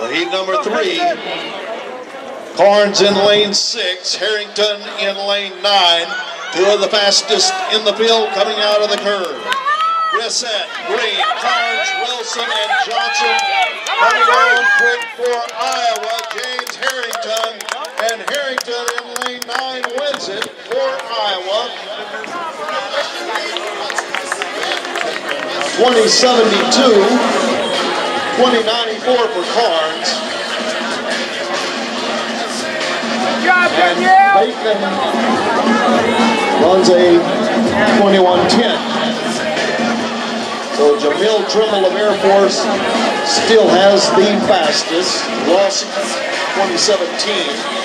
Well, heat number three. Carnes in lane six, Harrington in lane nine. Two of the fastest in the field coming out of the curve. Brissett, Green, Carnes, Wilson, and Johnson coming on quick for Iowa. James Harrington, and Harrington in lane nine wins it for Iowa. 2072. 2094 for Carnes. And Bacon runs a 2110. So Jamil Trimble of Air Force still has the fastest. Lost 2017.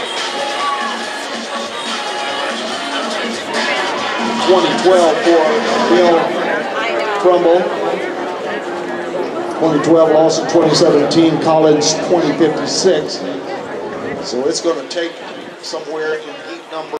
2012 for Bill Trumbull. 2012 loss in 2017, Collins 2056. So it's going to take somewhere in heat number